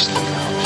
past the now.